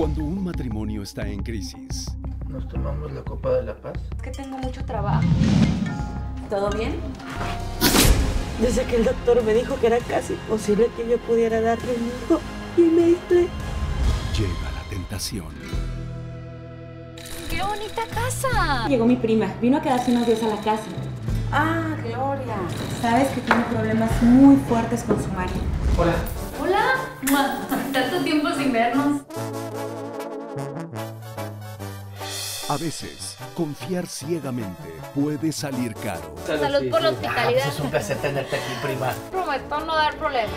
Cuando un matrimonio está en crisis, ¿Nos tomamos la copa de la paz? Es que tengo mucho trabajo. ¿Todo bien? Desde que el doctor me dijo que era casi imposible que yo pudiera darle un hijo y me aislé. llega la tentación. ¡Qué bonita casa! Llegó mi prima, vino a quedarse unos días a la casa. Ah, Gloria. Sabes que tiene problemas muy fuertes con su marido. Hola. Hola. Tanto tiempo sin vernos. A veces, confiar ciegamente puede salir caro. Salud por la Ah, hospitalidad. pues es un placer tenerte aquí, prima. Prometo no dar problemas.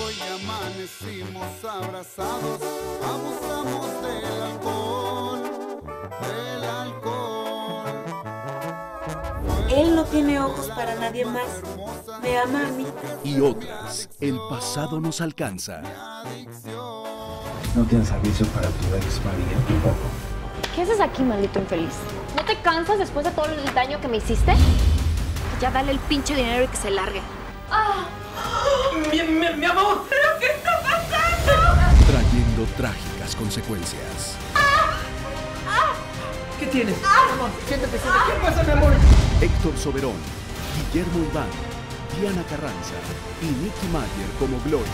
Hoy amanecimos abrazados, abusamos del alcohol, del alcohol. Él no tiene ojos para nadie más. Me ama a mí. Y otras, el pasado nos alcanza. No tienes aviso para tu ex María tampoco. ¿Qué haces aquí, maldito infeliz? ¿No te cansas después de todo el daño que me hiciste? Ya dale el pinche dinero y que se largue. trayendo trágicas consecuencias. ¿Qué tienes? Vamos, siéntate, siéntate. ¿Qué pasa, mi amor? Héctor Soberón, Guillermo Iván, Diana Carranza y Nicky Mayer como Gloria.